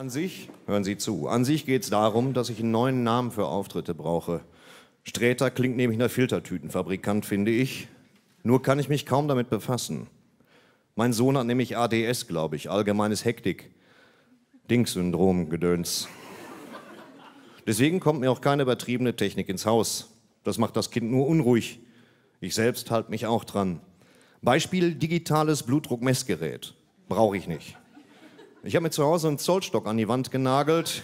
An sich, hören Sie zu, an sich geht es darum, dass ich einen neuen Namen für Auftritte brauche. Sträter klingt nämlich nach Filtertütenfabrikant, finde ich. Nur kann ich mich kaum damit befassen. Mein Sohn hat nämlich ADS, glaube ich, allgemeines Hektik. Dings-Syndrom, Gedöns. Deswegen kommt mir auch keine übertriebene Technik ins Haus. Das macht das Kind nur unruhig. Ich selbst halte mich auch dran. Beispiel digitales Blutdruckmessgerät. Brauche ich nicht. Ich habe mir zu Hause einen Zollstock an die Wand genagelt.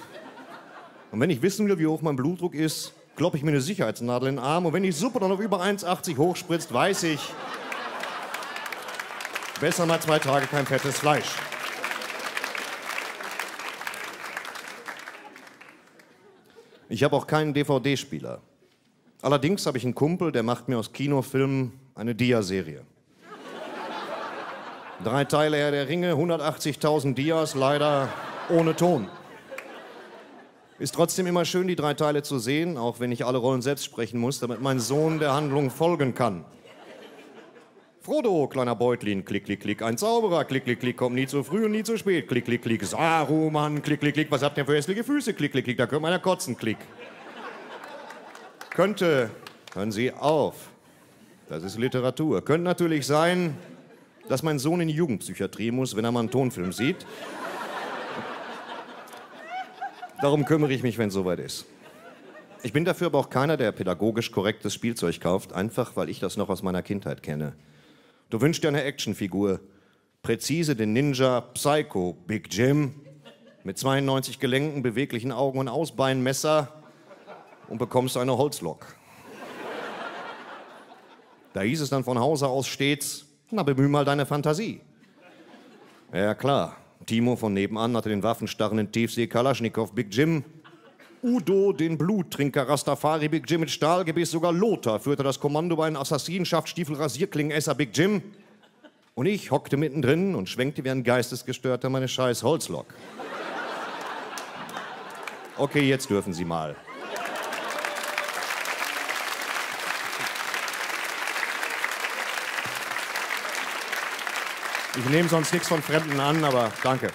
Und wenn ich wissen will, wie hoch mein Blutdruck ist, kloppe ich mir eine Sicherheitsnadel in den Arm. Und wenn die Suppe dann auf über 1,80 hochspritzt, weiß ich, besser mal zwei Tage kein fettes Fleisch. Ich habe auch keinen DVD-Spieler. Allerdings habe ich einen Kumpel, der macht mir aus Kinofilmen eine Dia-Serie. Drei Teile Herr der Ringe, 180.000 Dias, leider ohne Ton. Ist trotzdem immer schön, die drei Teile zu sehen, auch wenn ich alle Rollen selbst sprechen muss, damit mein Sohn der Handlung folgen kann. Frodo, kleiner Beutlin, klick, klick, klick. Ein Zauberer, klick, klick, klick, kommt nie zu früh und nie zu spät. Klick, klick, klick. Saruman, klick, klick, klick. Was habt ihr für hässliche Füße? Klick, klick, klick. Da könnte man ja kotzen, klick. Könnte, hören Sie auf. Das ist Literatur. Könnte natürlich sein, dass mein Sohn in die Jugendpsychiatrie muss, wenn er mal einen Tonfilm sieht. Darum kümmere ich mich, wenn es soweit ist. Ich bin dafür aber auch keiner, der pädagogisch korrektes Spielzeug kauft, einfach weil ich das noch aus meiner Kindheit kenne. Du wünschst dir eine Actionfigur. Präzise den Ninja Psycho Big Jim mit 92 Gelenken, beweglichen Augen und Ausbeinmesser und bekommst eine Holzlok. Da hieß es dann von Hause aus stets, na bemühe mal deine Fantasie. Ja klar, Timo von nebenan hatte den waffenstarrenden Tiefsee Kalaschnikow Big Jim Udo, den Bluttrinker Rastafari Big Jim mit Stahlgebiss, sogar Lothar führte das Kommando bei einem Assassinschaftsstiefel Rasierklingen Esser Big Jim. Und ich hockte mittendrin und schwenkte wie ein Geistesgestörter meine scheiß Holzlok. Okay, jetzt dürfen Sie mal. Ich nehme sonst nichts von Fremden an, aber danke.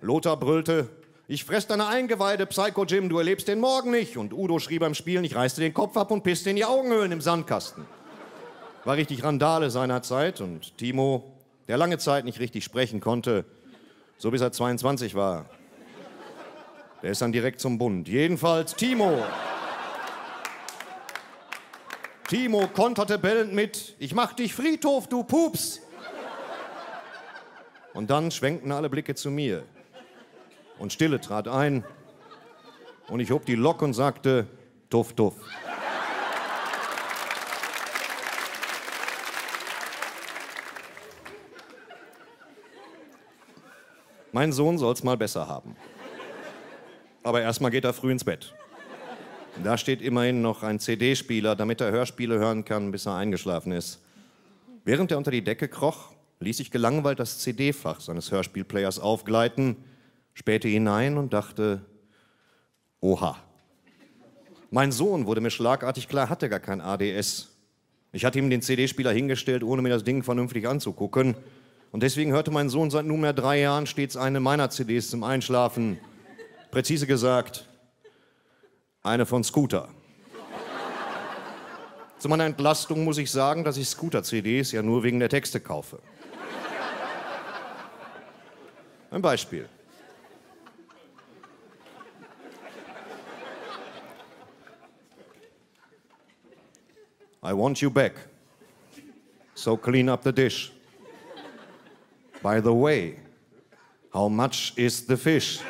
Lothar brüllte, ich fress deine Eingeweide, Psycho Jim, du erlebst den Morgen nicht. Und Udo schrie beim Spielen, ich reißte den Kopf ab und pisste in die Augenhöhlen im Sandkasten. War richtig Randale seinerzeit und Timo, der lange Zeit nicht richtig sprechen konnte, so bis er 22 war, der ist dann direkt zum Bund. Jedenfalls Timo. Timo konterte bellend mit, ich mach dich Friedhof, du Pups. Und dann schwenkten alle Blicke zu mir. Und Stille trat ein. Und ich hob die Lok und sagte, tuff, tuff. Mein Sohn soll's mal besser haben. Aber erstmal geht er früh ins Bett. Da steht immerhin noch ein CD-Spieler, damit er Hörspiele hören kann, bis er eingeschlafen ist. Während er unter die Decke kroch, ließ ich gelangweilt das CD-Fach seines Hörspielplayers aufgleiten spähte hinein und dachte, oha. Mein Sohn wurde mir schlagartig klar, hatte gar kein ADS. Ich hatte ihm den CD-Spieler hingestellt, ohne mir das Ding vernünftig anzugucken. Und deswegen hörte mein Sohn seit nunmehr drei Jahren stets eine meiner CDs zum Einschlafen. Präzise gesagt, eine von Scooter. Zu meiner Entlastung muss ich sagen, dass ich Scooter-CDs ja nur wegen der Texte kaufe. Ein Beispiel. I want you back. So clean up the dish. By the way, how much is the fish?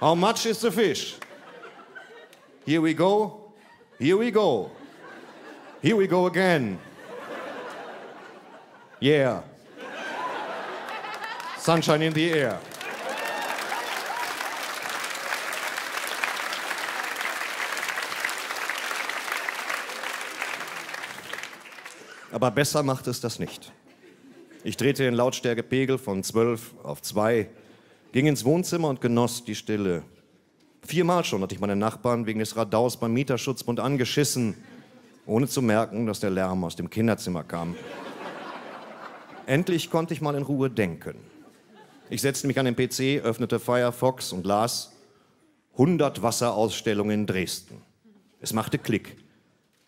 How much is the fish? Here we go. Here we go. Here we go again. Yeah. Sunshine in the air. Aber besser macht es das nicht. Ich drehte den Lautstärkepegel von 12 auf 2, ging ins Wohnzimmer und genoss die Stille. Viermal schon hatte ich meine Nachbarn wegen des Radaus beim Mieterschutzbund angeschissen, ohne zu merken, dass der Lärm aus dem Kinderzimmer kam. Endlich konnte ich mal in Ruhe denken. Ich setzte mich an den PC, öffnete Firefox und las 100 Wasserausstellungen in Dresden. Es machte Klick.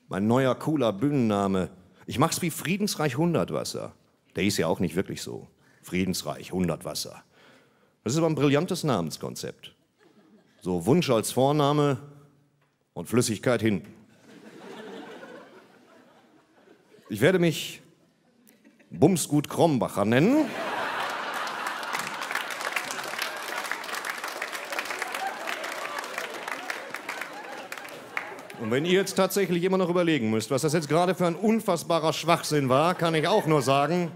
Mein neuer, cooler Bühnenname. Ich mach's wie Friedensreich 100 Wasser. Der hieß ja auch nicht wirklich so. Friedensreich 100 Wasser. Das ist aber ein brillantes Namenskonzept. So Wunsch als Vorname und Flüssigkeit hinten. Ich werde mich Bumsgut Krombacher nennen. Und wenn ihr jetzt tatsächlich immer noch überlegen müsst, was das jetzt gerade für ein unfassbarer Schwachsinn war, kann ich auch nur sagen,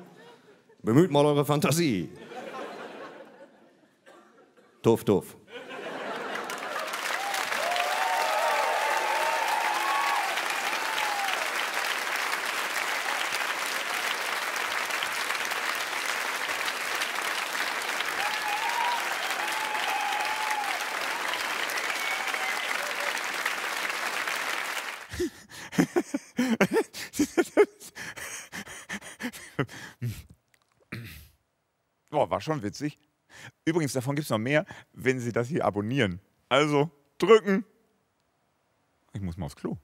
bemüht mal eure Fantasie. Tuff, tuff. Boah, war schon witzig. Übrigens, davon gibt es noch mehr, wenn Sie das hier abonnieren. Also drücken. Ich muss mal aufs Klo.